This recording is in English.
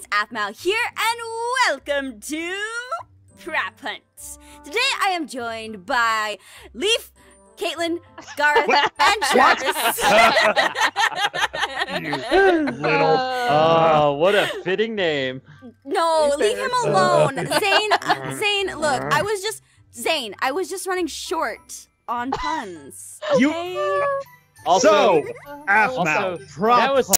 guys, Aphmau here, and welcome to Trap Hunt. Today I am joined by Leaf, Katelyn, Garroth, and Travis. you Little. Oh, what a fitting name. no, leave him alone. Zane, Zane, look, I was just, Zane, I was just running short on puns. You- Also, So, Aphmau, that was